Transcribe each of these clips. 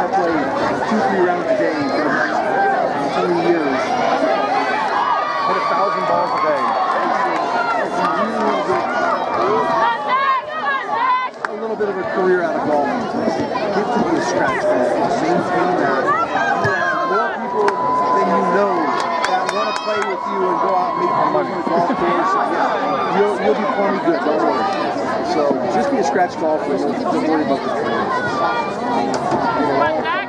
I play two, three rounds a day for the next 20 years. Hit a thousand balls a day. A little bit of a career out of golf. Get to be a scratch golfer. Maintain that. More people than you know that want to play with you and go out and make money on the golf course. You'll, you'll be plenty good, don't worry. So just be a scratch golfer and don't worry about the career. Play, uh,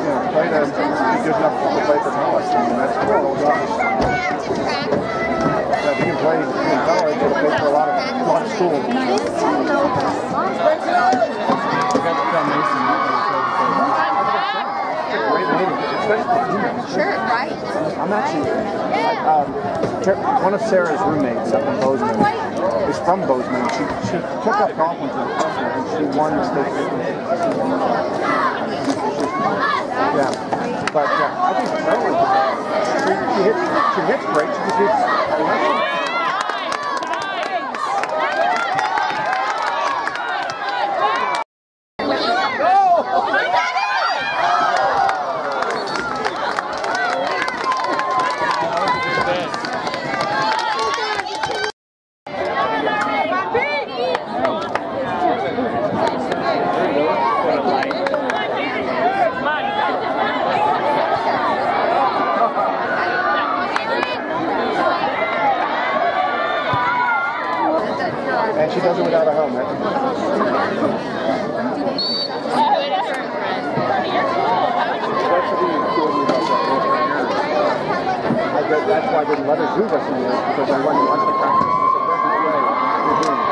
you know, play to be good enough to play for college. I mean, that's cool. Yeah, if you can play in college, it'll pay for a lot of, a lot of school. Great meeting, especially for you. Sure, right? I'm actually, um, one of Sarah's roommates up in Bozeman is from Bozeman. She, she took up golf when she was a freshman and she won the state. Yeah, but uh, I think Sarah, she, she, hits, she hits great. She just hits. And she does it without a helmet. I did, that's why I didn't let her do this year because I wanted to watch the practice.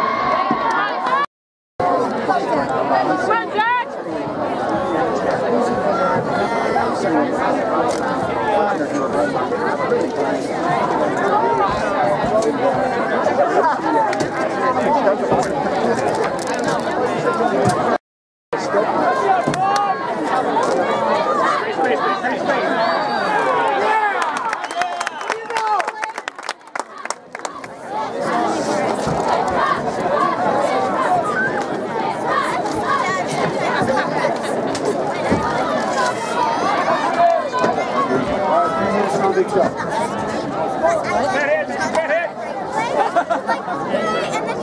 Stop. shot. Fat hit, fat hit.